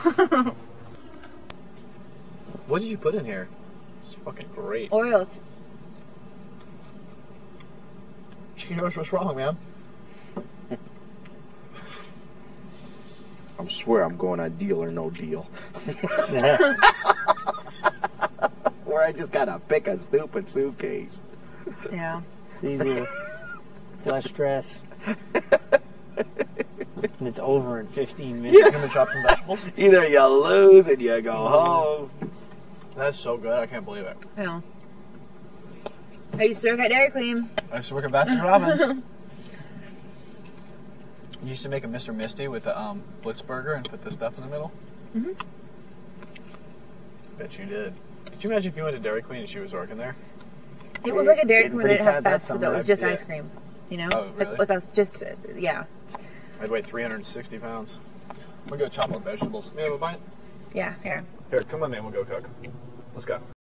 What did you put in here? It's fucking great. Oreos. She knows what's wrong, man? I swear I'm going on deal or no deal. Where I just gotta pick a stupid suitcase. Yeah. It's easier. It's less stress. and it's over in 15 minutes. You gonna chop some vegetables? Either you lose and you go home. That's so good. I can't believe it. Yeah. I used to work at Dairy Queen. I used to work at Baskin Robbins. you used to make a Mr. Misty with the um, Blitzburger and put the stuff in the middle. Mm-hmm. Bet you did. Could you imagine if you went to Dairy Queen and she was working there? It was like a Dairy Queen, but it pretty didn't have that fast food. Though. It was just Yeah. ice cream. You know, Oh, really? like with us, just uh, yeah, I'd weigh 360 pounds. We'll go chop up vegetables. You have a bite? yeah. Here. Here, come on in. We'll go cook. Let's go.